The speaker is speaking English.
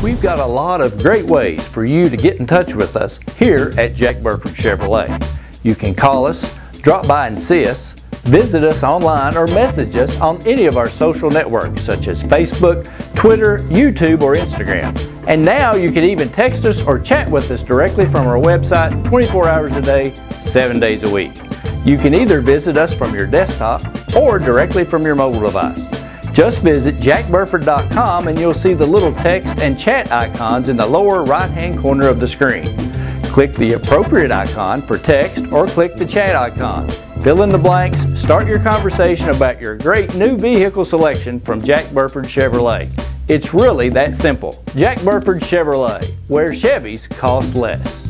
We've got a lot of great ways for you to get in touch with us here at Jack Burford Chevrolet. You can call us, drop by and see us, visit us online, or message us on any of our social networks such as Facebook, Twitter, YouTube, or Instagram. And now you can even text us or chat with us directly from our website 24 hours a day, 7 days a week. You can either visit us from your desktop or directly from your mobile device. Just visit jackburford.com and you'll see the little text and chat icons in the lower right hand corner of the screen. Click the appropriate icon for text or click the chat icon. Fill in the blanks, start your conversation about your great new vehicle selection from Jack Burford Chevrolet. It's really that simple. Jack Burford Chevrolet, where Chevys cost less.